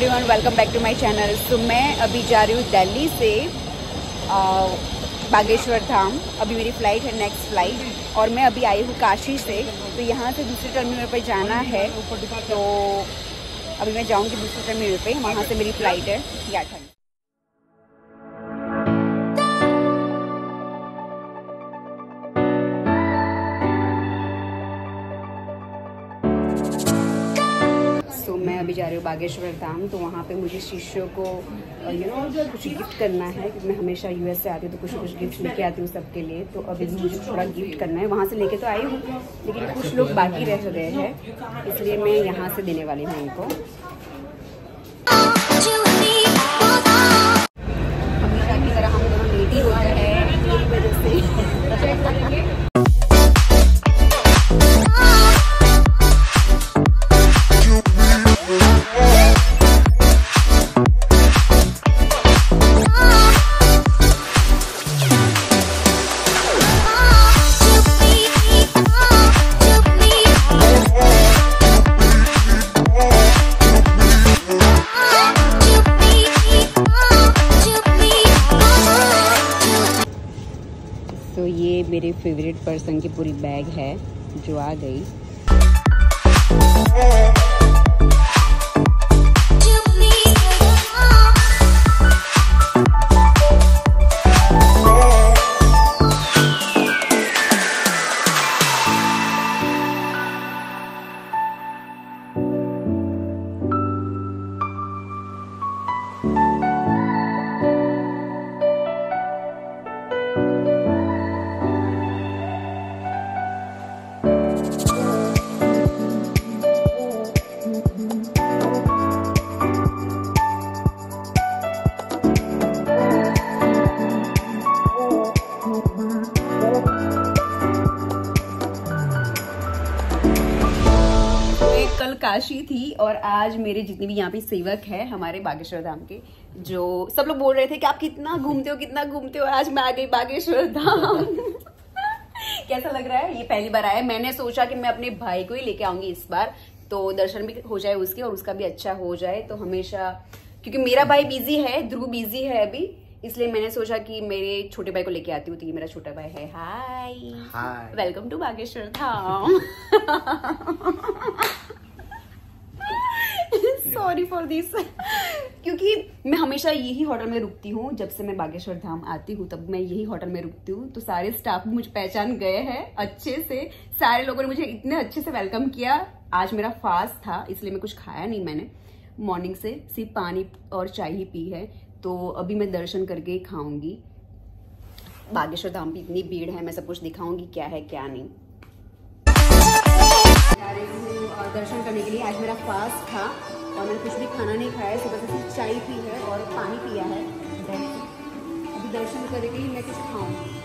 Everyone welcome back to my channel तो मैं अभी जा रही हूँ दिल्ली से बागेश्वर धाम। अभी मेरी फ़्लाइट है नेक्स्ट फ़्लाइट और मैं अभी आई हूँ काशी से। तो यहाँ से दूसरे टर्मिनल पर जाना है। तो अभी मैं जाऊँगी दूसरे टर्मिनल पर वहाँ से मेरी फ़्लाइट है। या रही हो, बागेश्वर धाम तो वहाँ पे मुझे शिष्यों को यू नो कुछ गिफ्ट करना है, क्योंकि मैं हमेशा यूएस से आती हूँ तो कुछ कुछ गिफ्ट लेके आती हूँ सबके लिए तो अभी भी मुझे थोड़ा गिफ्ट करना है। वहाँ से लेके तो आई हूँ, लेकिन कुछ लोग बाकी रह गए हैं, इसलिए मैं यहाँ से देने वाली हूँ उनको। तो ये मेरे फेवरेट पर्सन की पूरी बैग है जो आ गई। काशी थी और आज मेरे जितने भी यहाँ पे सेवक है हमारे बागेश्वर धाम के जो सब लोग बोल रहे थे कि आप कितना घूमते हो कितना घूमते हो आज मैं आ गई बागेश्वर धाम। कैसा लग रहा है? ये पहली बार आया मैंने सोचा कि मैं अपने भाई को ही लेके आऊँगी इस बार तो दर्शन भी हो जाए उसके और उसका भी अच्छा हो जाए तो हमेशा क्योंकि मेरा भाई बिज़ी है ध्रुव बिज़ी है अभी इसलिए मैंने सोचा कि मेरे छोटे भाई को लेके आती हूँ तो ये मेरा छोटा भाई है। Hi welcome to Bageshwar Dham. Sorry for this क्योंकि मैं हमेशा यही होटल में रुकती हूँ, जब से मैं बागेश्वर धाम आती हूँ, तब मैं यही होटल में रुकती हूँ। तो सारे स्टाफ मुझे पहचान गए हैं अच्छे से। सारे लोगों ने मुझे इतने अच्छे से वेलकम किया। आज मेरा फास्ट था, इसलिए मैं कुछ खाया नहीं मैंने। मॉर्निंग से सिर्फ़ पानी और चाय ही पी है तो अभी मैं दर्शन करके खाऊँगी। बागेश्वर धाम भी इतनी भीड़ है, मैं सब कुछ दिखाऊँगी, क्या है, क्या नहीं। दर्शन करने के लिए आज मेरा फास्ट था और मैंने कुछ भी खाना नहीं खाया, सुबह से सिर्फ़ चाय पी है और पानी पिया है। अभी दर्शन करने के लिए मैं कुछ खाऊँगी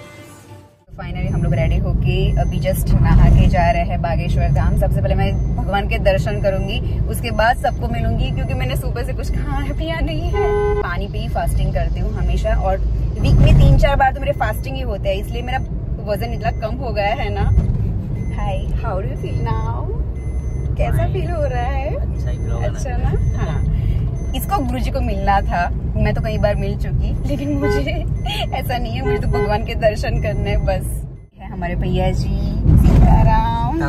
फाइनली हम लोग रेडी होके अभी जस्ट नहा के जा रहे हैं बागेश्वर धाम। सबसे पहले मैं भगवान के दर्शन करूँगी, उसके बाद सबको मिलूँगी, क्योंकि मैंने सुबह से कुछ खाया पिया नहीं है। पानी पे फास्टिंग करती हूँ हमेशा और वीक में तीन चार बार तो मेरे फास्टिंग ही होते हैं, इसलिए मेरा वज़न इतना कम हो गया है ना। Hi how do feel now कैसा फील हो रहा है? अच्छा ही अच्छा ना? हाँ। इसको गुरुजी को मिलना था। मैं तो कई बार मिल चुकी लेकिन मुझे ऐसा नहीं है। मुझे तो भगवान के दर्शन करने हैं बस। है हमारे भैया जी सीताराम।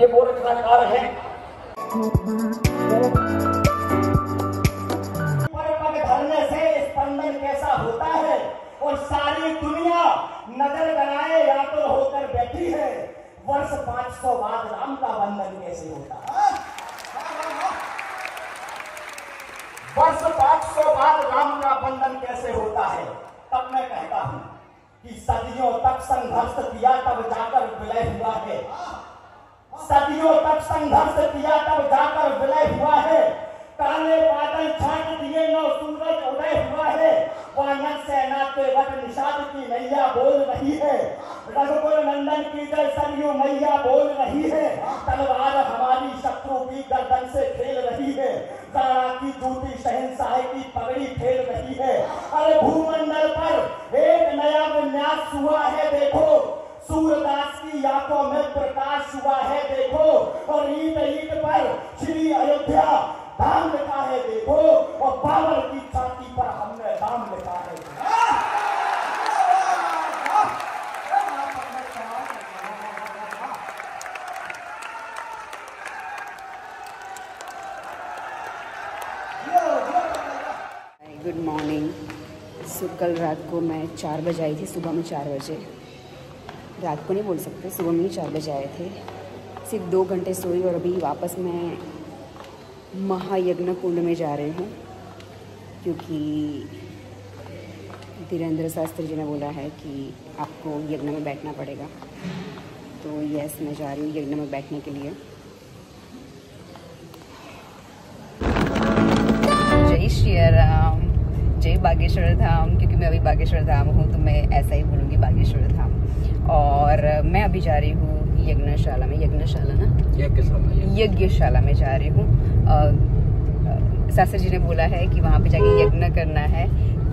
ये वो रचनाकार हैं। धरने से स्पंदन कैसा होता है? और सारी दुनिया बनाए या तो होकर बैठी है। वर्ष 500 बाद राम का बंधन कैसे होता? वर्ष 500 बाद राम का बंधन कैसे होता है? तब मैं कहता हूँ कि सदियों तक संघर्ष किया तब जाकर विलय हुआ है। सदियों तक संघर्ष किया, तब जाकर विलय हुआ है। काले बादल छाट दिए, नौ सूरज उदय हुआ है। वानर सेना के वट निषाद की नैया बोल रही है। रघुकुल नंदन की जय सरयू मैया बोल रही है। तलवार हमारी शत्रु की गर्दन से खेल रही है। राणा की जूती शहनशाह की पगड़ी फेर रही है। अरे भूमंडल पर एक नया विन्यास हुआ है, देखो सूरदास की आँखों में प्रकाश हुआ है, देखो। और ईट ईट पर श्री अयोध्या धाम लिखा है, देखो। और बाबर की छाती पर हमने नाम लिखा है। गुड मॉर्निंग कल रात को मैं चार बजे आई थी, सुबह में चार बजे। रात को नहीं बोल सकते, सुबह में ही चार बजे आए थे। सिर्फ़ दो घंटे सोई और अभी वापस मैं महायज्ञ कुंड में जा रही हूँ, क्योंकि धीरेन्द्र शास्त्री जी ने बोला है कि आपको यज्ञ में बैठना पड़ेगा। तो यस मैं जा रही हूँ यज्ञ में बैठने के लिए। जय श्री राम, जय बागेश्वर धाम, क्योंकि मैं अभी बागेश्वर धाम हूँ तो मैं ऐसा ही बोलूँगी बागेश्वर धाम। और मैं अभी जा रही हूँ यज्ञशाला में। यज्ञशाला ना? यज्ञशाला में जा रही हूँ। शास्त्री जी ने बोला है कि वहाँ पे जाके यज्ञ करना है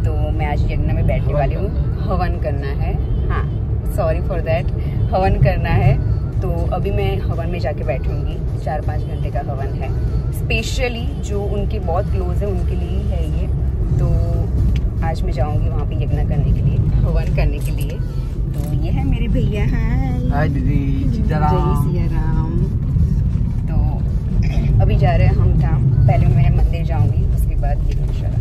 तो मैं आज यज्ञ में बैठने वाली हूँ। हवन करना है। हाँ सॉरी फॉर देट हवन करना है। तो अभी मैं हवन में जाके बैठूँगी। चार पाँच घंटे का हवन है। स्पेशली जो उनके बहुत क्लोज है उनके लिए ही ये। तो आज मैं जाऊँगी वहाँ पे यज्ञ करने के लिए। हवन करने के लिए। ये है मेरे भैया हाय हाय दीदी जय सिया राम। तो अभी जा रहे हैं हम धाम पहले मैं मंदिर जाऊँगी उसके बाद यज्ञशाला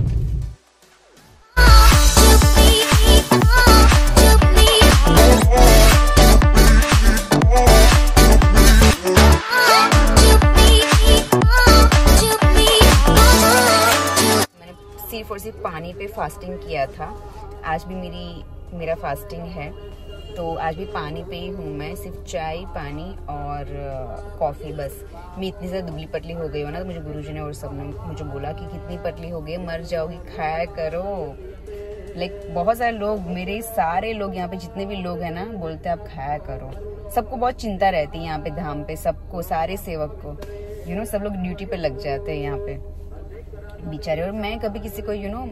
मैंने सिर्फ़ और सिर्फ़ पानी पे फास्टिंग किया था। आज भी मेरी मेरा फास्टिंग है। तो आज भी पानी पे ही हूँ मैं सिर्फ़ चाय पानी और कॉफ़ी बस। मैं इतनी ज़्यादा दुबली पतली हो गई हूँ ना तो मुझे गुरुजी ने और सबने मुझे बोला कि कितनी पतली हो गई मर जाओगी खाया करो। लाइक बहुत सारे लोग मेरे सारे लोग यहाँ पे जितने भी लोग हैं ना बोलते आप खाया करो। सबको बहुत चिंता रहती है यहाँ पे धाम पे सबको सारे सेवक को। यू you नो know, सब लोग ड्यूटी पे लग जाते हैं यहाँ पे। बेचारे और मैं कभी किसी को यू नो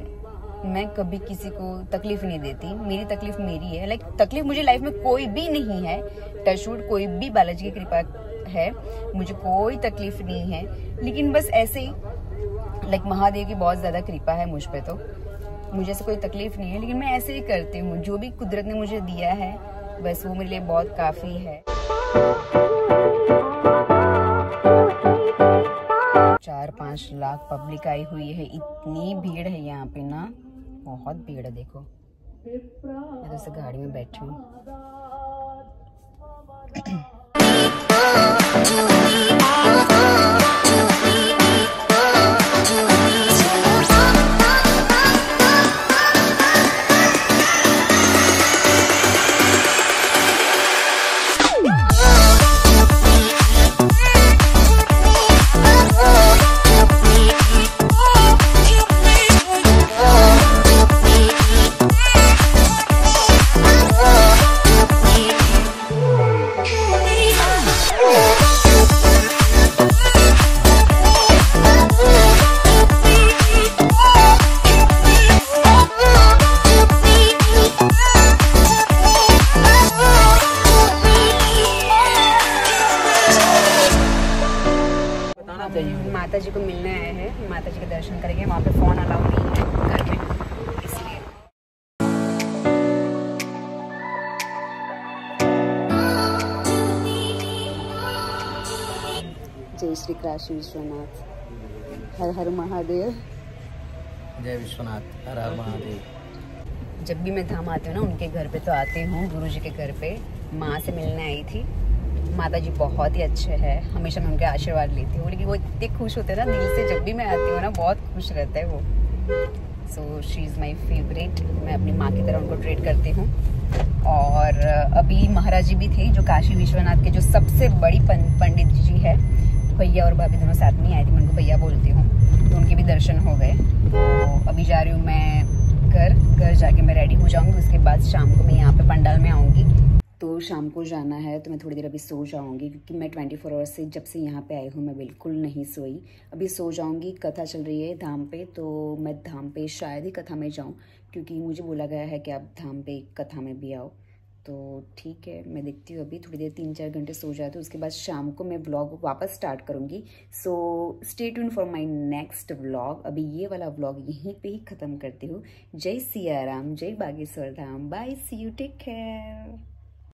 मैं कभी किसी को तकलीफ़ नहीं देती। मेरी तकलीफ़ मेरी है। लाइक तकलीफ़ मुझे लाइफ में कोई भी नहीं है। टचवुड कोई भी बालाजी की कृपा है। मुझे कोई तकलीफ़ नहीं है। लेकिन बस ऐसे ही लाइक महादेव की बहुत ज़्यादा कृपा है मुझ पे तो। मुझे ऐसे कोई तकलीफ़ नहीं है। लेकिन मैं ऐसे ही करती हूँ। जो भी कुदरत ने मुझे दिया है, बस वो मेरे लिए बहुत काफ़ी है। चार पाँच लाख पब्लिक आई हुई है। इतनी भीड़ है यहाँ पे ना। बहुत भीड़ है देखो। मैं तो गाड़ी में बैठी हूँ। माता जी को मिलने आए हैं। माता जी के दर्शन करेंगे। वहाँ पे फ़ोन अलाउ नहीं है घर में इसलिए। जय श्री काशी विश्वनाथ। हर हर महादेव। जय विश्वनाथ। हर हर महादेव। जब भी मैं धाम आती हूँ ना उनके घर पे तो आती हूँ गुरु जी के घर पे। माँ से मिलने आई थी। माता जी बहुत ही अच्छे हैं। हमेशा मैं उनके आशीर्वाद लेती हूँ। लेकिन वो इतने खुश होते हैं ना, दिल से जब भी मैं आती हूँ ना, बहुत खुश रहते हैं वो। So she is my favourite मैं अपनी माँ की तरह उनको ट्रीट करती हूँ। और अभी महाराज जी भी थे, जो काशी विश्वनाथ के जो सबसे बड़ी पंडित जी है, भैया और भाभी दोनों साथ में आई थी, मैं उनको भैया बोलती हूँ। तो उनके भी दर्शन हो गए। तो अभी जा रही हूँ मैं घर। घर जाके मैं रेडी हो जाऊँगी। उसके बाद शाम को मैं यहाँ पे पंडाल में आऊँगी। तो शाम को जाना है तो मैं थोड़ी देर अभी सो जाऊँगी, क्योंकि मैं ट्वेंटी फोर आवर्स से जब से यहाँ पे आई हूँ, मैं बिल्कुल नहीं सोई। अभी सो जाऊँगी, कथा चल रही है धाम पे तो मैं धाम पे शायद ही कथा में जाऊँ, क्योंकि मुझे बोला गया है कि आप धाम पे कथा में भी आओ। तो ठीक है, मैं देखती हूँ अभी, थोड़ी देर तीन चार घंटे सो जाते उसके बाद शाम को मैं ब्लॉग वापस स्टार्ट करूँगी। So stay tune for my next vlog अभी ये वाला व्लॉग यहीं पे ही ख़त्म करती हूँ। जय सिया राम, जय Bageshwar Dham. Bye see you take care